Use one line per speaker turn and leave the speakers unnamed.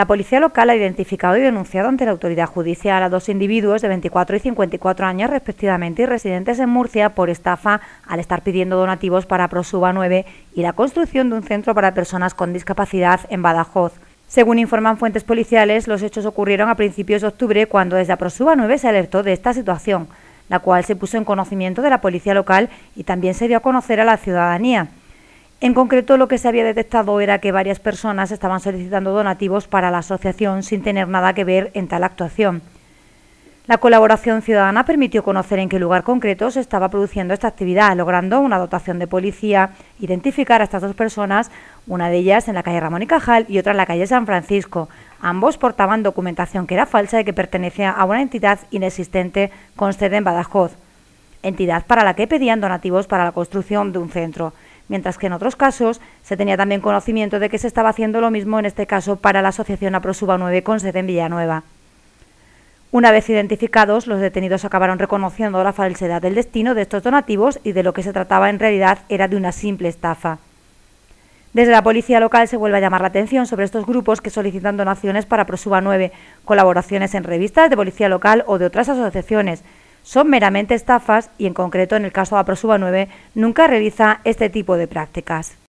La policía local ha identificado y denunciado ante la autoridad judicial a dos individuos de 24 y 54 años respectivamente y residentes en Murcia por estafa al estar pidiendo donativos para Prosuba 9 y la construcción de un centro para personas con discapacidad en Badajoz. Según informan fuentes policiales, los hechos ocurrieron a principios de octubre cuando desde Prosuba 9 se alertó de esta situación, la cual se puso en conocimiento de la policía local y también se dio a conocer a la ciudadanía. En concreto, lo que se había detectado era que varias personas estaban solicitando donativos para la asociación sin tener nada que ver en tal actuación. La colaboración ciudadana permitió conocer en qué lugar concreto se estaba produciendo esta actividad, logrando una dotación de policía, identificar a estas dos personas, una de ellas en la calle Ramón y Cajal y otra en la calle San Francisco. Ambos portaban documentación que era falsa y que pertenecía a una entidad inexistente con sede en Badajoz, entidad para la que pedían donativos para la construcción de un centro mientras que en otros casos se tenía también conocimiento de que se estaba haciendo lo mismo en este caso para la Asociación Aprosuba 9 con sede en Villanueva. Una vez identificados, los detenidos acabaron reconociendo la falsedad del destino de estos donativos y de lo que se trataba en realidad era de una simple estafa. Desde la policía local se vuelve a llamar la atención sobre estos grupos que solicitan donaciones para Prosuba 9, colaboraciones en revistas de policía local o de otras asociaciones, son meramente estafas y en concreto en el caso de Aprosuba 9 nunca realiza este tipo de prácticas.